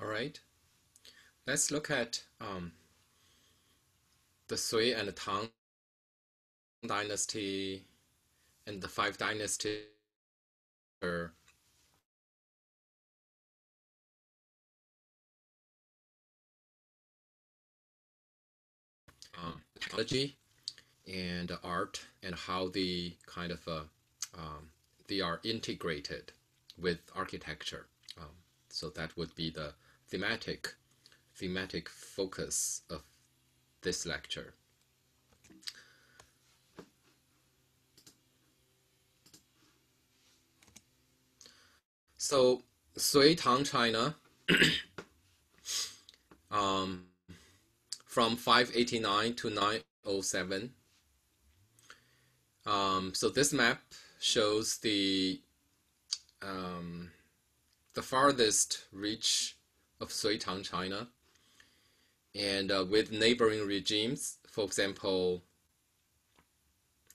All right, let's look at um, the Sui and the Tang dynasty and the five dynasties. Um, technology and art and how the kind of uh, um, they are integrated with architecture. Um, so that would be the thematic thematic focus of this lecture. So Sui Tang China um, from 589 to 907. Um, so this map shows the um, the farthest reach of Sui Tang China and uh, with neighboring regimes. For example,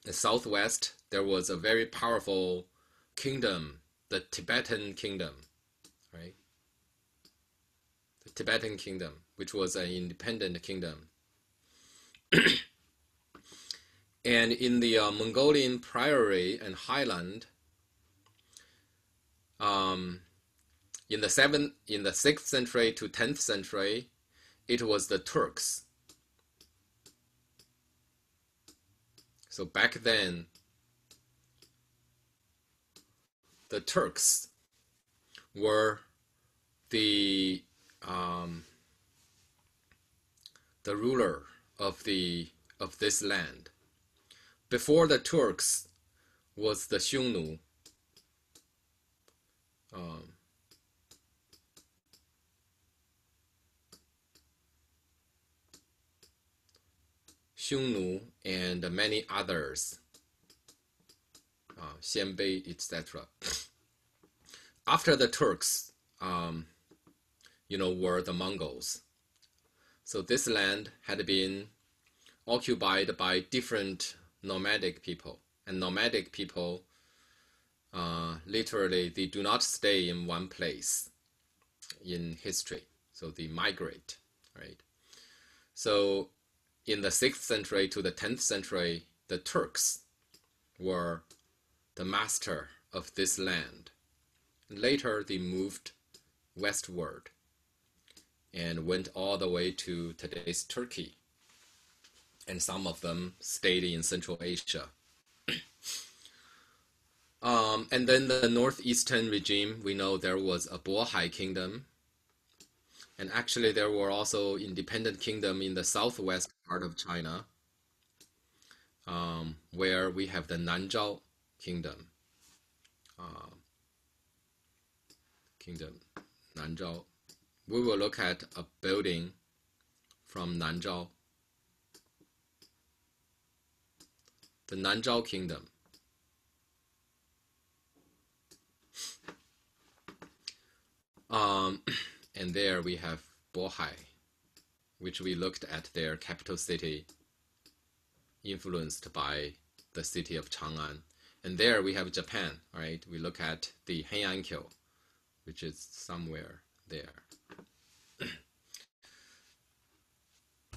the southwest, there was a very powerful kingdom, the Tibetan kingdom, right? The Tibetan kingdom, which was an independent kingdom. and in the uh, Mongolian priory and highland, um, in the seventh, in the sixth century to tenth century, it was the Turks. So back then, the Turks were the um, the ruler of the of this land. Before the Turks was the Xiongnu. Um, Xiongnu and many others, uh, Xianbei, etc. After the Turks, um, you know, were the Mongols. So this land had been occupied by different nomadic people, and nomadic people, uh, literally, they do not stay in one place in history. So they migrate, right? So in the 6th century to the 10th century, the Turks were the master of this land. Later, they moved westward and went all the way to today's Turkey. And some of them stayed in Central Asia. um, and then the northeastern regime, we know there was a Bohai kingdom and actually, there were also independent kingdom in the southwest part of China, um, where we have the Nanzhao kingdom. Uh, kingdom, Nanzhao. We will look at a building from Nanzhao. The Nanzhao kingdom. Um, and there we have Bohai, which we looked at their capital city, influenced by the city of Chang'an. And there we have Japan, right? We look at the Heian-kyo, which is somewhere there.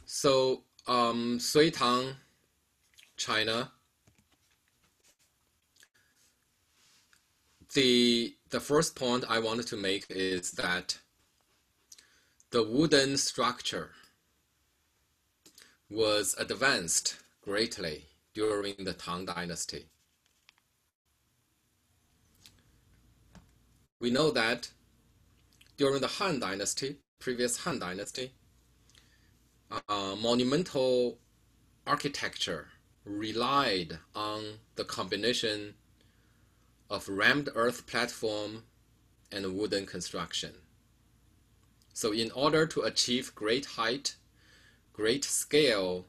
so, um, Sui Tang, China, the the first point I wanted to make is that the wooden structure was advanced greatly during the Tang Dynasty. We know that during the Han Dynasty, previous Han Dynasty, uh, monumental architecture relied on the combination of rammed earth platform and wooden construction. So in order to achieve great height, great scale,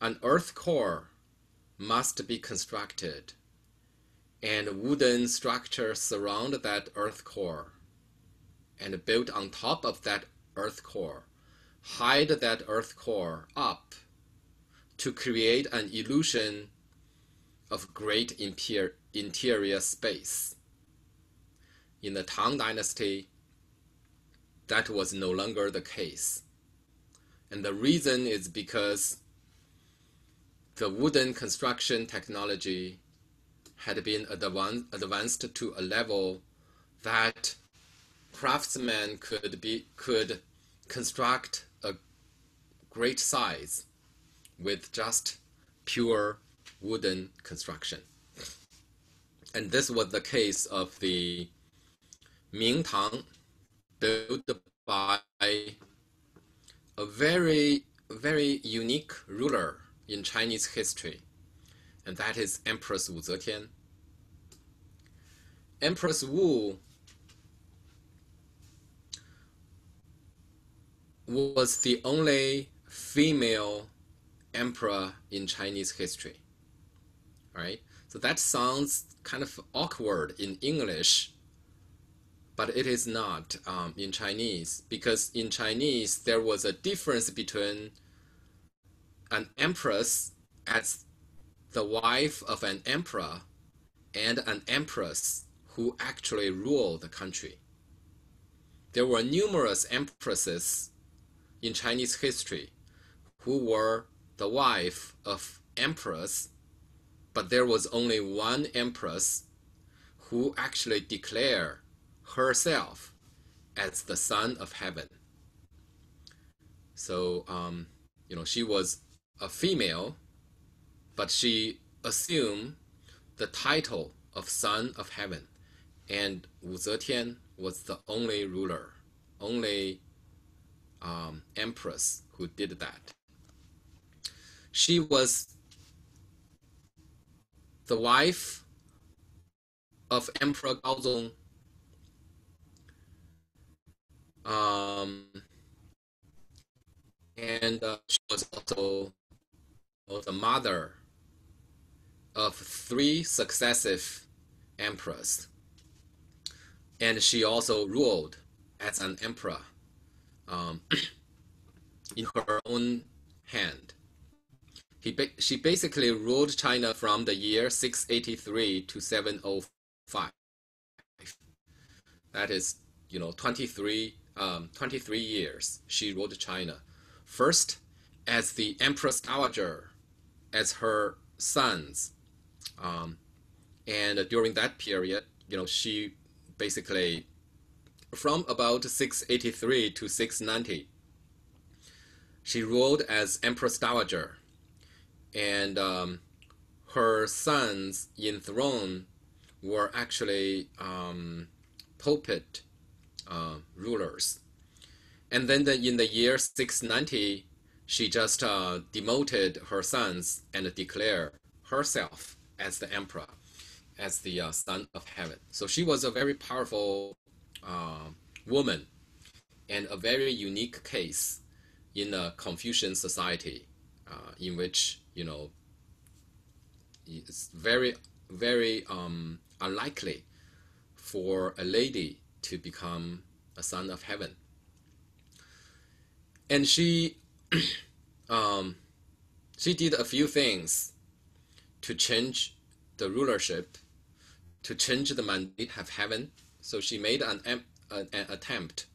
an earth core must be constructed and wooden structures surround that earth core and built on top of that earth core hide that earth core up to create an illusion of great interior space. In the Tang Dynasty, that was no longer the case. And the reason is because the wooden construction technology had been advanced to a level that craftsmen could be could construct a great size with just pure wooden construction. And this was the case of the Ming Tang built by a very, very unique ruler in Chinese history, and that is Empress Wu Zetian. Empress Wu was the only female emperor in Chinese history. Right? So that sounds kind of awkward in English, but it is not um, in Chinese because in Chinese there was a difference between an empress as the wife of an emperor and an empress who actually ruled the country. There were numerous empresses in Chinese history who were the wife of emperors, but there was only one empress who actually declared herself as the son of heaven. So, um, you know, she was a female, but she assumed the title of son of heaven, and Wu Zetian was the only ruler, only um, empress who did that. She was the wife of Emperor Gaozong. Um, and uh, she was also the mother of three successive emperors. And she also ruled as an emperor um, in her own hand. He she basically ruled China from the year 683 to 705. That is, you know, 23, um, 23 years she ruled China. First, as the Empress Dowager, as her sons. Um, and during that period, you know, she basically, from about 683 to 690, she ruled as Empress Dowager and um, her sons in throne were actually um, puppet uh, rulers. And then the, in the year 690, she just uh, demoted her sons and declared herself as the emperor, as the uh, son of heaven. So she was a very powerful uh, woman and a very unique case in a Confucian society uh, in which you know it's very very um, unlikely for a lady to become a son of heaven. And she um, she did a few things to change the rulership to change the mandate of heaven. So she made an, an, an attempt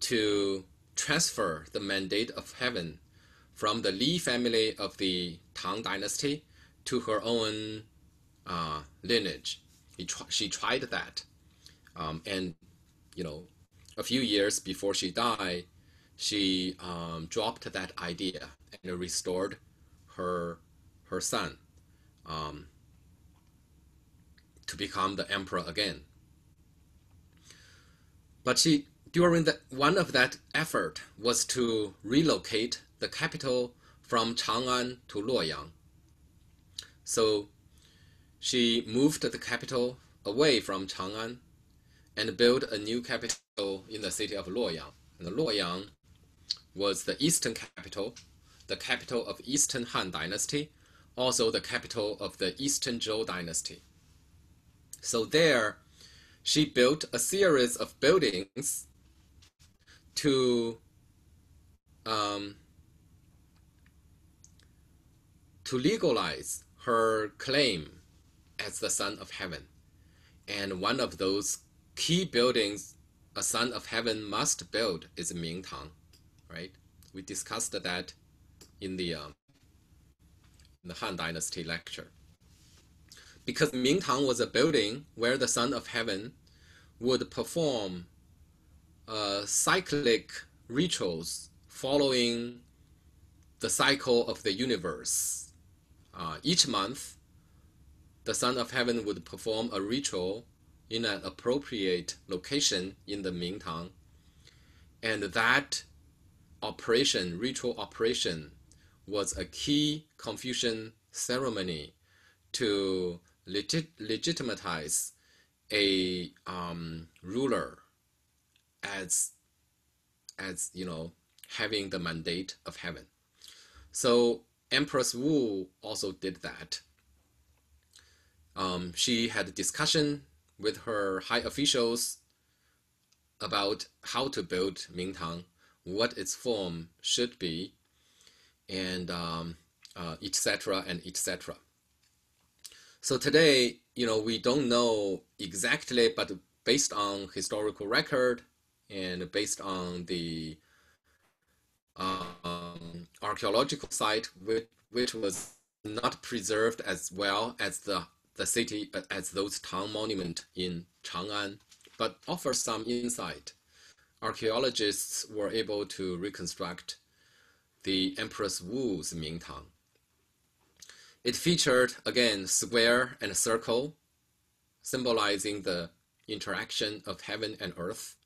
to transfer the mandate of heaven from the Li family of the Tang Dynasty to her own uh, lineage. Tr she tried that, um, and you know, a few years before she died, she um, dropped that idea and restored her her son um, to become the emperor again. But she during the one of that effort was to relocate the capital from Chang'an to Luoyang. So she moved the capital away from Chang'an and built a new capital in the city of Luoyang. And Luoyang was the eastern capital, the capital of Eastern Han Dynasty, also the capital of the Eastern Zhou Dynasty. So there, she built a series of buildings to um, to legalize her claim as the Son of Heaven. And one of those key buildings a son of heaven must build is Ming Tang, right? We discussed that in the um, in the Han Dynasty lecture. Because Ming Tang was a building where the son of heaven would perform uh, cyclic rituals following the cycle of the universe. Uh, each month, the Son of Heaven would perform a ritual in an appropriate location in the Mingtang. And that operation, ritual operation, was a key Confucian ceremony to legit- legitimize a um, ruler as, as you know, having the mandate of heaven. So Empress Wu also did that. Um, she had a discussion with her high officials about how to build Mingtang, what its form should be, and um, uh, etc. and etc. So today, you know, we don't know exactly, but based on historical record and based on the um, archaeological site, which, which was not preserved as well as the the city as those Tang monument in Chang'an, but offers some insight. Archaeologists were able to reconstruct the Empress Wu's Mingtang. It featured again square and circle, symbolizing the interaction of heaven and earth,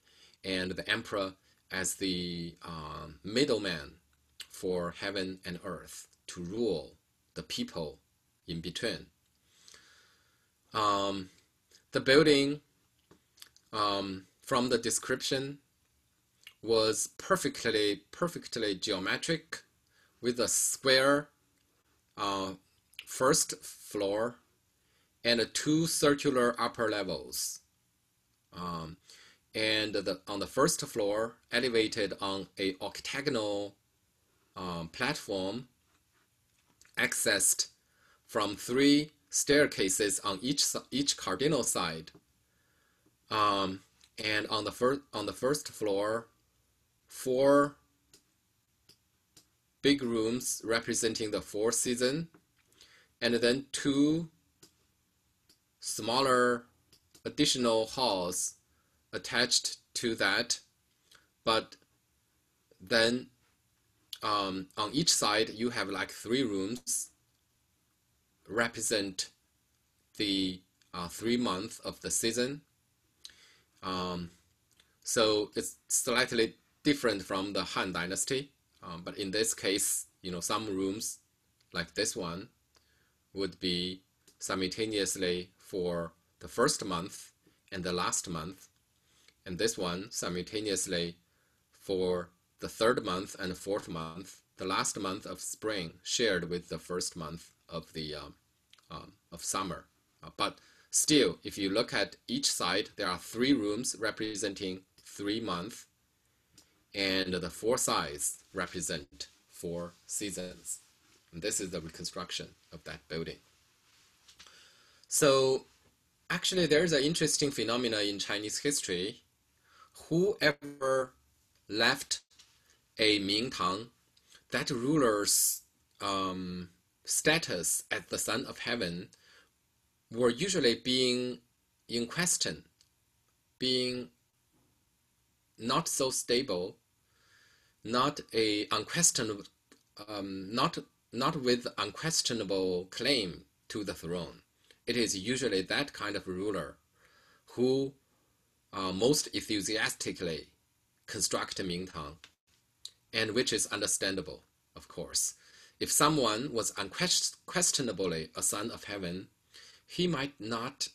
and the emperor as the um, middleman for heaven and earth to rule the people in between. Um, the building, um, from the description, was perfectly perfectly geometric, with a square uh, first floor and two circular upper levels. Um, and the, on the first floor, elevated on a octagonal um, platform, accessed from three staircases on each each cardinal side. Um, and on the first on the first floor, four big rooms representing the four season, and then two smaller additional halls attached to that, but then um, on each side you have like three rooms represent the uh, three months of the season. Um, so it's slightly different from the Han Dynasty, um, but in this case, you know, some rooms like this one would be simultaneously for the first month and the last month, and this one simultaneously for the third month and fourth month, the last month of spring shared with the first month of the um, um, of summer. Uh, but still, if you look at each side, there are three rooms representing three months, and the four sides represent four seasons. And this is the reconstruction of that building. So actually, there's an interesting phenomena in Chinese history. Whoever left a Mingtang, that ruler's um, status as the Son of Heaven were usually being in question, being not so stable, not a unquestionable, um, not not with unquestionable claim to the throne. It is usually that kind of ruler who uh, most enthusiastically construct Ming Tang, and which is understandable, of course. If someone was unquestionably a son of heaven, he might not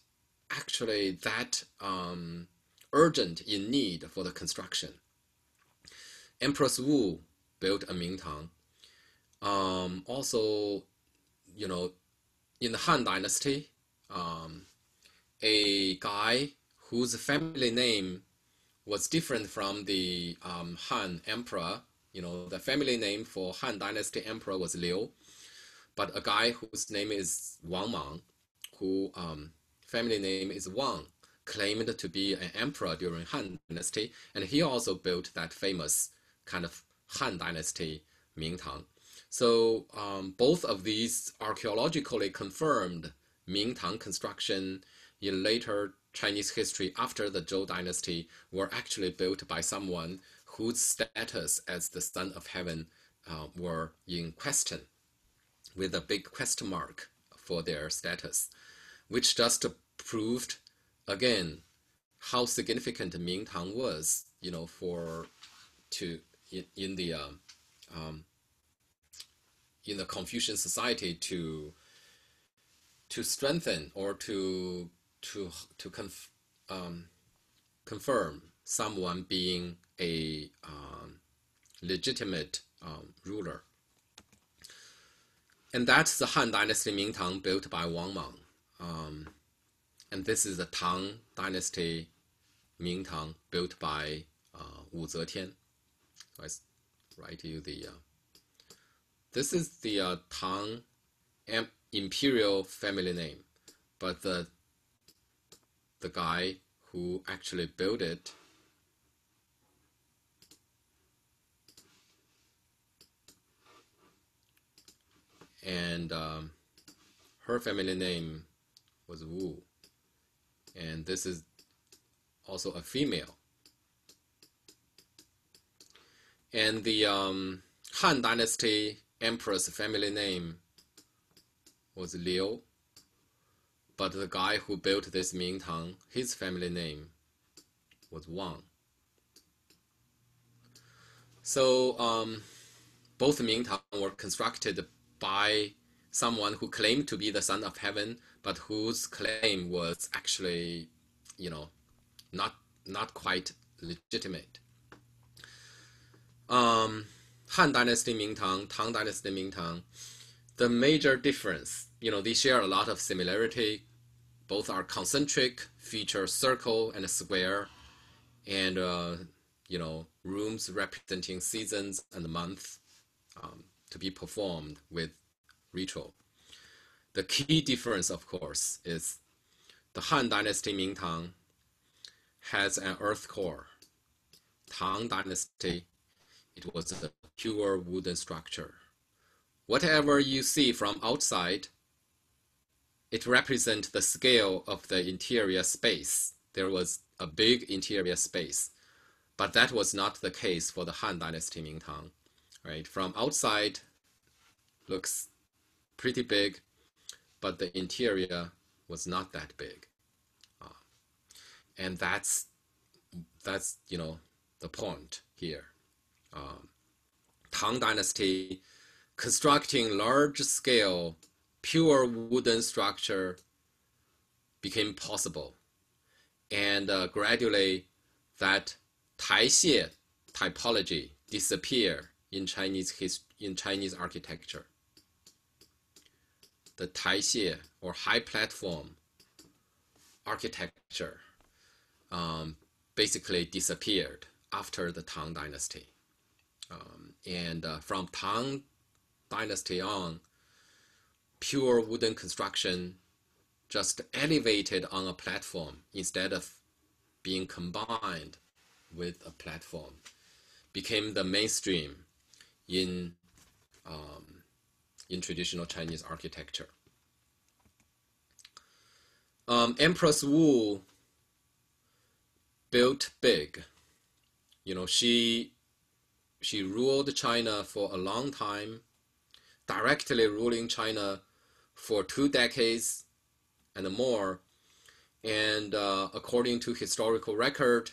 actually that um, urgent in need for the construction. Empress Wu built a Mingtang. Um, also, you know, in the Han Dynasty, um, a guy whose family name was different from the um, Han emperor you know, the family name for Han Dynasty emperor was Liu, but a guy whose name is Wang Mang, who um, family name is Wang, claimed to be an emperor during Han Dynasty, and he also built that famous kind of Han Dynasty Mingtang. So um, both of these archaeologically confirmed Mingtang construction in later Chinese history after the Zhou dynasty were actually built by someone whose status as the son of heaven uh, were in question, with a big question mark for their status, which just proved again how significant Ming Tang was, you know, for to in, in the um, um, in the Confucian society to to strengthen or to to to conf, um, confirm someone being a um, legitimate um, ruler. And that's the Han Dynasty Mingtang built by Wang Mang. Um, and this is the Tang Dynasty Mingtang built by uh, Wu Zetian. So I write you the. Uh, this is the uh, Tang imperial family name, but the the guy who actually built it and um, her family name was Wu. And this is also a female. And the um, Han Dynasty Empress family name was Liu. But the guy who built this Ming Mingtang, his family name was Wang. So um, both Mingtang were constructed by someone who claimed to be the son of heaven, but whose claim was actually, you know, not not quite legitimate. Um, Han Dynasty Mingtang, Tang Tang Dynasty Mingtang, the major difference, you know, they share a lot of similarity both are concentric, feature circle and square, and uh, you know rooms representing seasons and months um, to be performed with ritual. The key difference, of course, is the Han Dynasty Ming Tang has an earth core. Tang Dynasty, it was a pure wooden structure. Whatever you see from outside it represents the scale of the interior space. There was a big interior space, but that was not the case for the Han Dynasty Mingtang. Right, from outside, looks pretty big, but the interior was not that big, uh, and that's that's you know the point here. Um, Tang Dynasty constructing large scale pure wooden structure became possible. And uh, gradually, that Taixie typology disappeared in Chinese his, in Chinese architecture. The Taixie or high platform architecture um, basically disappeared after the Tang Dynasty. Um, and uh, from Tang Dynasty on, pure wooden construction just elevated on a platform instead of being combined with a platform became the mainstream in um, in traditional Chinese architecture. Um, Empress Wu built big. You know, she she ruled China for a long time, directly ruling China for two decades and more. And uh, according to historical record,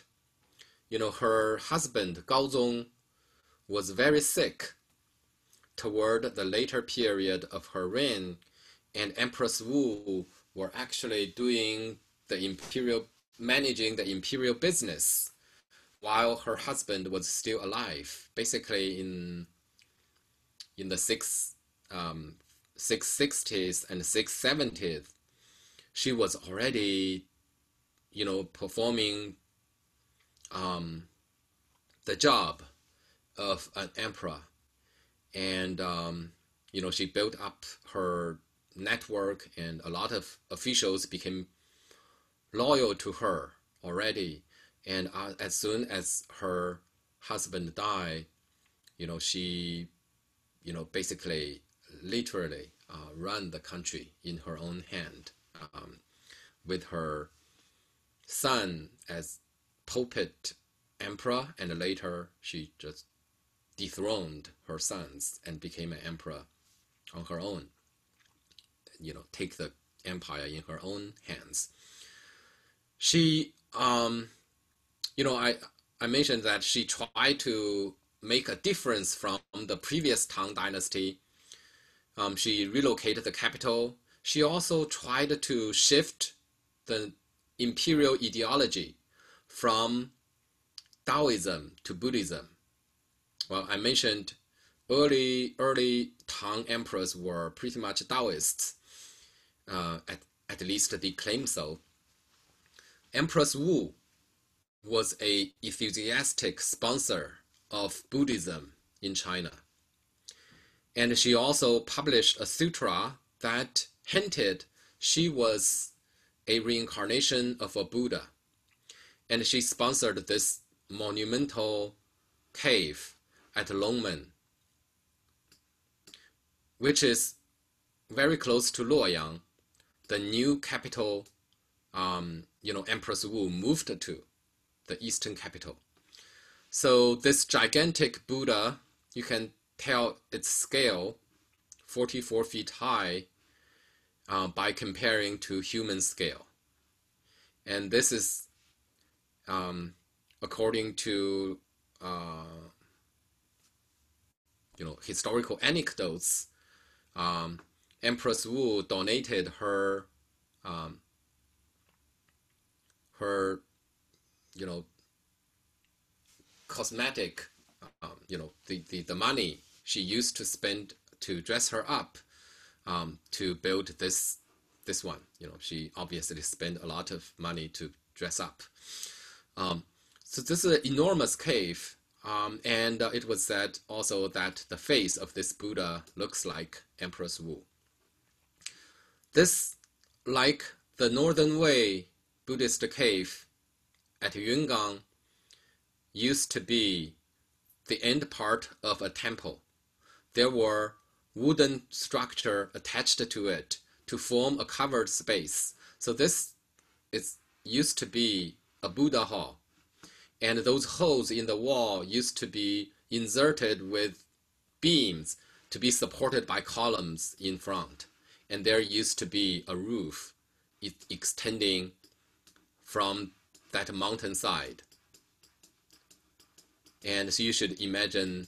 you know, her husband Gaozong was very sick toward the later period of her reign, and Empress Wu were actually doing the imperial, managing the imperial business while her husband was still alive. Basically, in in the sixth um, 660s and 670s, she was already, you know, performing um, the job of an emperor. And, um, you know, she built up her network, and a lot of officials became loyal to her already. And uh, as soon as her husband died, you know, she, you know, basically, literally uh, run the country in her own hand um, with her son as puppet emperor, and later she just dethroned her sons and became an emperor on her own. You know, take the empire in her own hands. She, um, you know, I I mentioned that she tried to make a difference from the previous Tang dynasty. Um, she relocated the capital. She also tried to shift the imperial ideology from Taoism to Buddhism. Well, I mentioned early early Tang emperors were pretty much Taoists. Uh, at, at least they claim so. Empress Wu was a enthusiastic sponsor of Buddhism in China. And she also published a sutra that hinted she was a reincarnation of a Buddha. And she sponsored this monumental cave at Longmen, which is very close to Luoyang, the new capital, um, you know, Empress Wu moved to, the eastern capital. So this gigantic Buddha, you can tell its scale, 44 feet high, uh, by comparing to human scale. And this is um, according to uh, you know historical anecdotes. Um, Empress Wu donated her um, her you know cosmetic um, you know the, the, the money she used to spend to dress her up um, to build this this one. You know, she obviously spent a lot of money to dress up. Um, so this is an enormous cave, um, and uh, it was said also that the face of this Buddha looks like Empress Wu. This, like the Northern Wei Buddhist cave at Yungang, used to be the end part of a temple. There were wooden structure attached to it to form a covered space. So this is used to be a Buddha hall. And those holes in the wall used to be inserted with beams to be supported by columns in front. And there used to be a roof extending from that mountainside. And so you should imagine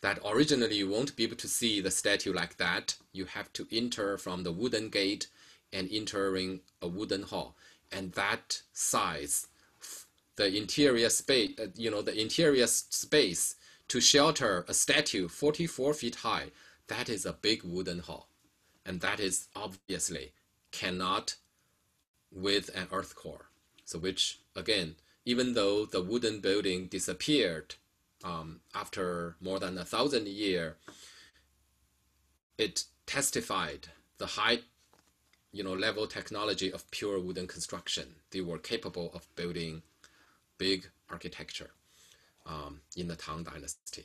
that originally you won't be able to see the statue like that. You have to enter from the wooden gate and entering a wooden hall. And that size, the interior space, uh, you know, the interior space to shelter a statue 44 feet high, that is a big wooden hall. And that is obviously cannot with an earth core. So which, again, even though the wooden building disappeared um, after more than a thousand years, it testified the high you know, level technology of pure wooden construction. They were capable of building big architecture um, in the Tang Dynasty.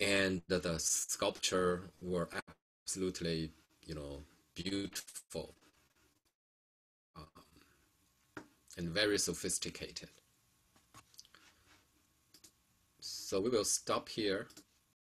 And the, the sculpture were absolutely, you know, beautiful um, and very sophisticated. So we will stop here